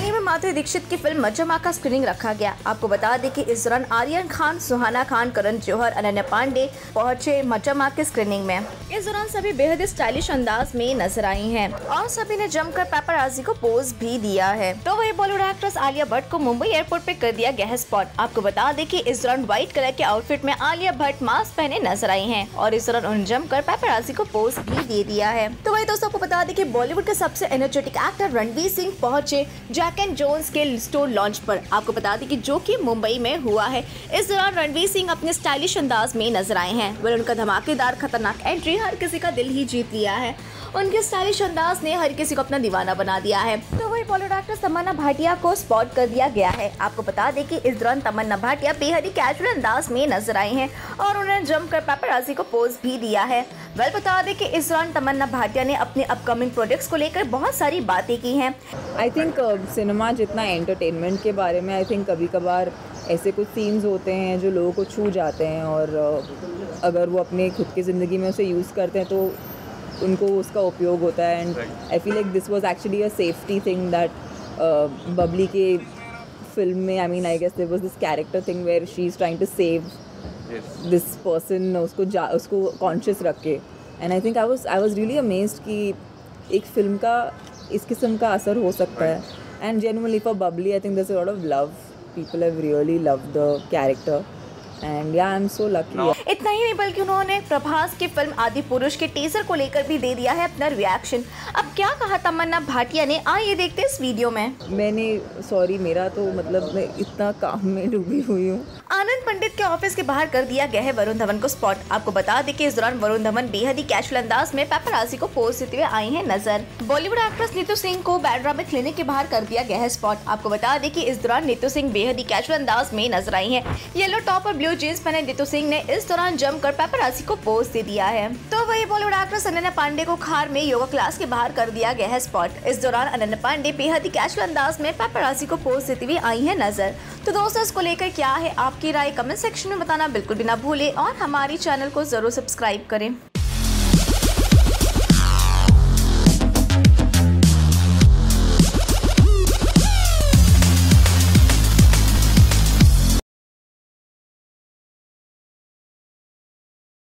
हाल ही में माधुरी दीक्षित की फ़िल्म मजमा का स्क्रीनिंग रखा गया। आपको बता दें कि इस दौरान आर्यन खान, सुहाना खान, करण जौहर, अनन्या पांडे पहुँचे मजमा के स्क्रीनिंग में। इस दौरान सभी बेहद स्टाइलिश अंदाज में नज़र आई हैं और सभी ने जमकर पेपराजी को पोज भी दिया है। तो वही बॉलीवुड एक्ट्रेस आलिया भट्ट को मुंबई एयरपोर्ट पे कर दिया गया स्पॉट आपको बता दें की इस दौरान व्हाइट कलर के आउटफिट में आलिया भट्ट मास्क पहने नज़र आई है और इस दौरान उन्हें जमकर पेपराजी को पोज भी दे दिया है। तो वही दोस्तों, आपको बता दें की बॉलीवुड के सबसे एनर्जेटिक एक्टर रणवीर सिंह पहुँचे जैक एंड जोन्स के स्टोर लॉन्च पर। आपको बता दें कि जो कि मुंबई में हुआ है, इस दौरान रणवीर सिंह अपने स्टाइलिश अंदाज में नज़र आए हैं। वह उनका धमाकेदार खतरनाक एंट्री हर किसी का दिल ही जीत लिया है। उनके स्टाइलिश अंदाज ने हर किसी को अपना दीवाना बना दिया है। तो वही बॉलीवुड एक्ट्रेस तमन्ना भाटिया को स्पॉट कर दिया गया है। आपको बता दें कि इस दौरान तमन्ना भाटिया बेहद ही कैजुअल अंदाज में नज़र आई हैं और उन्होंने जमकर पेपराजी को पोज भी दिया है। वेल बता दें कि इस दौरान तमन्ना भाटिया ने अपने अपकमिंग प्रोजेक्ट्स को लेकर बहुत सारी बातें की हैं। आई थिंक सिनेमा जितना एंटरटेनमेंट के बारे में आई थिंक कभी कभार ऐसे कुछ सीन्स होते हैं जो लोगों को छू जाते हैं और uh, अगर वो अपने खुद की ज़िंदगी में उसे यूज़ करते हैं तो उनको उसका उपयोग होता है and I feel like this was actually a safety thing that Babli के फ़िल्म में I mean I guess there was this character thing where she is trying to save this person उसको जा उसको कॉन्शियस रख. के and I think I was I was really amaze कि एक film का इस किस्म का असर हो सकता है. And genuinely for Babli I think this lot of love people have really loved the character. And I am so lucky. इतना ही नहीं बल्कि उन्होंने प्रभास की फ़िल्म आदि पुरुष के टीजर को लेकर भी दे दिया है अपना रिएक्शन अब क्या कहा तमन्ना भाटिया ने? आइए देखते इस वीडियो में। मैंने सॉरी मेरा तो मतलब मैं इतना काम में डूबी हुई हूँ। आनंद पंडित के ऑफ़िस के बाहर कर दिया गया है वरुण धवन को स्पॉट आपको बता दें कि इस दौरान वरुण धवन बेहद ही कैशुअल अंदाज में पेपराजी को पोज देते हुए आई हैं नज़र। बॉलीवुड एक्ट्रेस नीतू सिंह को बैड्रा में क्लिनिक के बाहर कर दिया गया है स्पॉट आपको बता दें कि इस दौरान नीतू सिंह बेहद ही कैशुअल अंदाज में नज़र आई है। येलो टॉप और ब्लू जींस पहने नीतू सिंह ने। इस दौरान जमकर पेपरासी को पोज दे दिया है। तो वही बॉलीवुड एक्ट्रेस अनन्या पांडे को खार में योगा क्लास के बाहर कर दिया गया है स्पॉट। इस दौरान अनन्या पांडे बेहद ही कैशुअल अंदाज में पेपरासी को पोज देती हुई आई है नज़र। तो दोस्तों, इसको लेकर क्या है आपकी राय? कमेंट सेक्शन में बताना बिल्कुल भी ना भूले और हमारे चैनल को ज़रूर सब्सक्राइब करें।